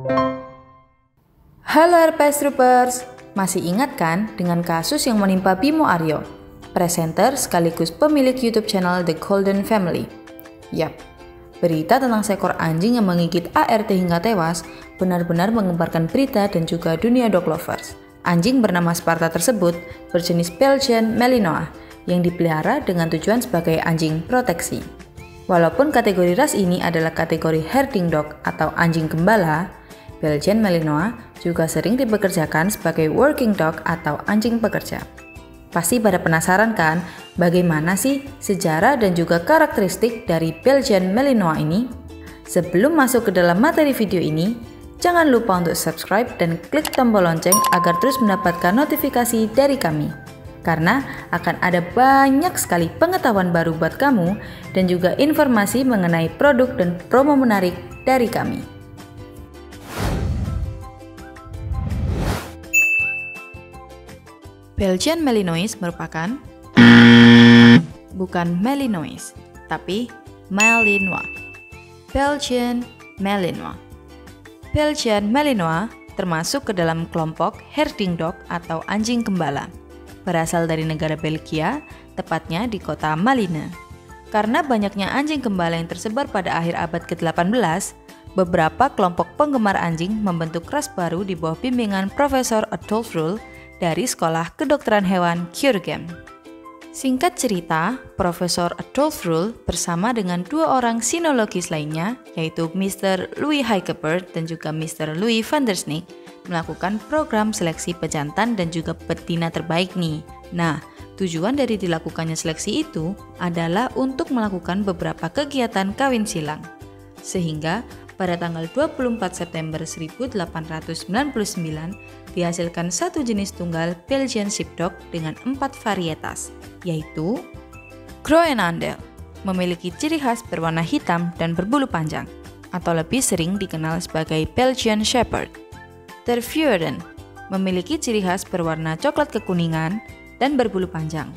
Halo RPS Troopers, masih ingat kan dengan kasus yang menimpa Bimo Aryo, presenter sekaligus pemilik YouTube channel The Golden Family? Yap, berita tentang seekor anjing yang menggigit ART hingga tewas benar-benar mengembarkan berita dan juga dunia dog lovers. Anjing bernama Sparta tersebut berjenis Belgian Malinois yang dipelihara dengan tujuan sebagai anjing proteksi. Walaupun kategori ras ini adalah kategori herding dog atau anjing gembala, Belgian Malinois juga sering dipekerjakan sebagai working dog atau anjing pekerja. Pasti pada penasaran kan bagaimana sih sejarah dan juga karakteristik dari Belgian Malinois ini? Sebelum masuk ke dalam materi video ini, jangan lupa untuk subscribe dan klik tombol lonceng agar terus mendapatkan notifikasi dari kami. Karena akan ada banyak sekali pengetahuan baru buat kamu dan juga informasi mengenai produk dan promo menarik dari kami. Belgian Malinois merupakan bukan Malinois, tapi Malinois. Belgian Malinois. Belgian Malinois termasuk ke dalam kelompok herding dog atau anjing gembala. Berasal dari negara Belgia, tepatnya di kota Malines. Karena banyaknya anjing gembala yang tersebar pada akhir abad ke-18, beberapa kelompok penggemar anjing membentuk ras baru di bawah bimbingan Profesor Adolf dari Sekolah Kedokteran Hewan Kjurgem. Singkat cerita, Profesor Adolf Ruhl bersama dengan dua orang sinologis lainnya, yaitu Mr. Louis Heikepert dan juga Mr. Louis van der Sneek, melakukan program seleksi pejantan dan juga betina terbaik nih. Nah, tujuan dari dilakukannya seleksi itu adalah untuk melakukan beberapa kegiatan kawin silang. Sehingga pada tanggal 24 September 1899 dihasilkan satu jenis tunggal Belgian Sheepdog dengan empat varietas, yaitu Groenandel, memiliki ciri khas berwarna hitam dan berbulu panjang, atau lebih sering dikenal sebagai Belgian Shepherd. Tervuren, memiliki ciri khas berwarna coklat kekuningan dan berbulu panjang.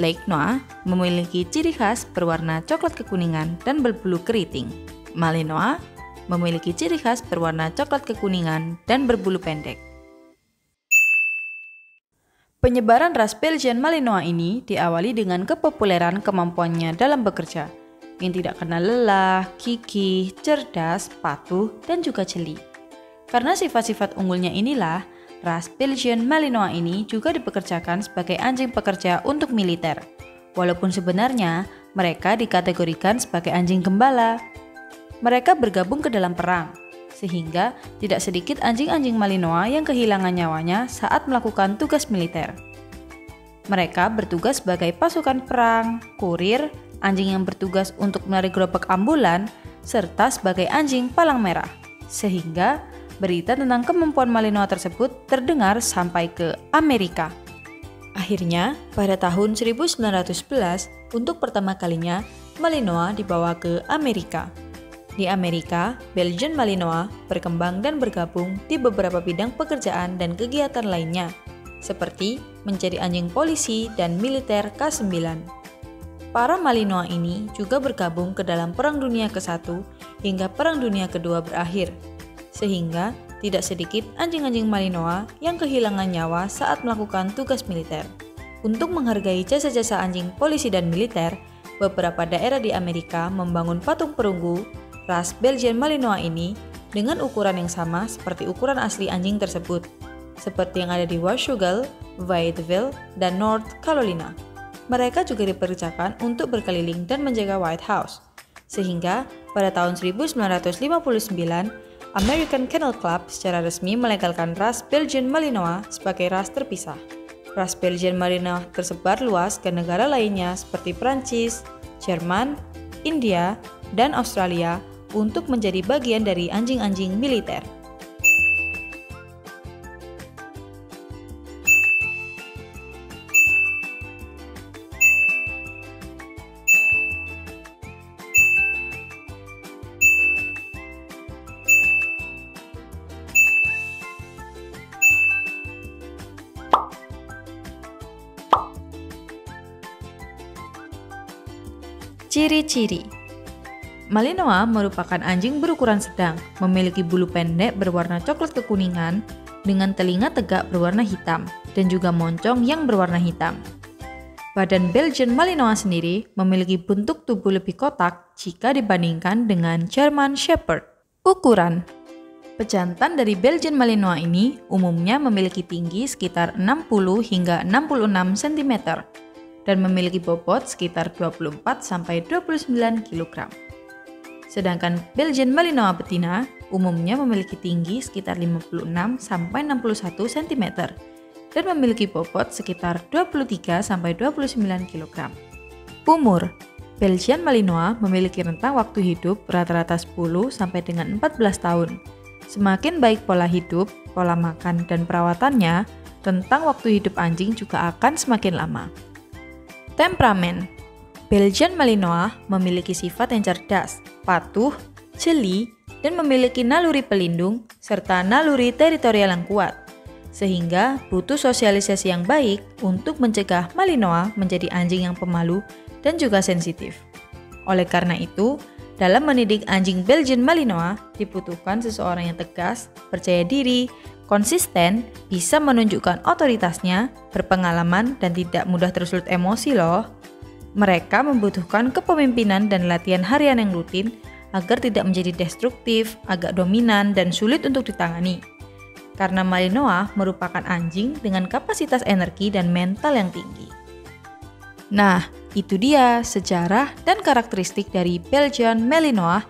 Lake Noir memiliki ciri khas berwarna coklat kekuningan dan berbulu keriting. Malinois memiliki ciri khas berwarna coklat kekuningan dan berbulu pendek. Penyebaran ras Belgian Malinois ini diawali dengan kepopuleran kemampuannya dalam bekerja, yang tidak kenal lelah, gigih, cerdas, patuh, dan juga jeli. Karena sifat-sifat unggulnya inilah, ras Belgian Malinois ini juga dipekerjakan sebagai anjing pekerja untuk militer. Walaupun sebenarnya mereka dikategorikan sebagai anjing gembala, mereka bergabung ke dalam perang, sehingga tidak sedikit anjing-anjing Malinois yang kehilangan nyawanya saat melakukan tugas militer. Mereka bertugas sebagai pasukan perang, kurir, anjing yang bertugas untuk menarik gerobak ambulan, serta sebagai anjing palang merah. Sehingga berita tentang kemampuan Malinois tersebut terdengar sampai ke Amerika. Akhirnya, pada tahun 1911, untuk pertama kalinya, Malinois dibawa ke Amerika. Di Amerika, Belgian Malinois berkembang dan bergabung di beberapa bidang pekerjaan dan kegiatan lainnya, seperti menjadi anjing polisi dan militer K9. Para Malinois ini juga bergabung ke dalam Perang Dunia ke-1 hingga Perang Dunia kedua berakhir, sehingga tidak sedikit anjing-anjing Malinois yang kehilangan nyawa saat melakukan tugas militer. Untuk menghargai jasa-jasa anjing polisi dan militer, beberapa daerah di Amerika membangun patung perunggu ras Belgian Malinois ini dengan ukuran yang sama seperti ukuran asli anjing tersebut, seperti yang ada di Washougal, Fayetteville, dan North Carolina. Mereka juga diperjakan untuk berkeliling dan menjaga White House. Sehingga pada tahun 1959, American Kennel Club secara resmi melegalkan ras Belgian Malinois sebagai ras terpisah. Ras Belgian Malinois tersebar luas ke negara lainnya seperti Prancis, Jerman, India, dan Australia untuk menjadi bagian dari anjing-anjing militer. Ciri-ciri Malinois merupakan anjing berukuran sedang, memiliki bulu pendek berwarna coklat kekuningan dengan telinga tegak berwarna hitam dan juga moncong yang berwarna hitam. Badan Belgian Malinois sendiri memiliki bentuk tubuh lebih kotak jika dibandingkan dengan German Shepherd. Ukuran Pejantan dari Belgian Malinois ini umumnya memiliki tinggi sekitar 60 hingga 66 cm dan memiliki bobot sekitar 24 sampai 29 kg. Sedangkan Belgian Malinois betina umumnya memiliki tinggi sekitar 56 sampai 61 cm dan memiliki bobot sekitar 23 sampai 29 kg. Umur Belgian Malinois memiliki rentang waktu hidup rata-rata 10 sampai dengan 14 tahun. Semakin baik pola hidup, pola makan, dan perawatannya, rentang waktu hidup anjing juga akan semakin lama. Temperamen Belgian Malinois memiliki sifat yang cerdas, patuh, jeli, dan memiliki naluri pelindung serta naluri teritorial yang kuat, sehingga butuh sosialisasi yang baik untuk mencegah Malinois menjadi anjing yang pemalu dan juga sensitif. Oleh karena itu, dalam mendidik anjing Belgian Malinois dibutuhkan seseorang yang tegas, percaya diri, konsisten, bisa menunjukkan otoritasnya, berpengalaman, dan tidak mudah tersulut emosi loh. Mereka membutuhkan kepemimpinan dan latihan harian yang rutin agar tidak menjadi destruktif, agak dominan, dan sulit untuk ditangani. Karena Malinois merupakan anjing dengan kapasitas energi dan mental yang tinggi. Nah, itu dia sejarah dan karakteristik dari Belgian Malinois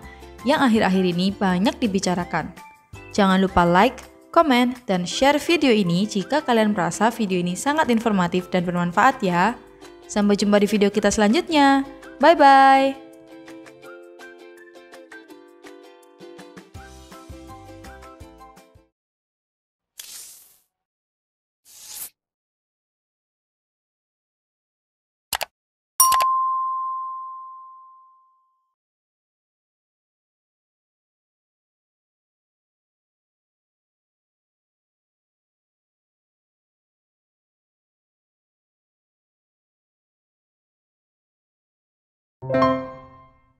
yang akhir-akhir ini banyak dibicarakan. Jangan lupa like, komen, dan share video ini jika kalian merasa video ini sangat informatif dan bermanfaat ya. Sampai jumpa di video kita selanjutnya. Bye bye.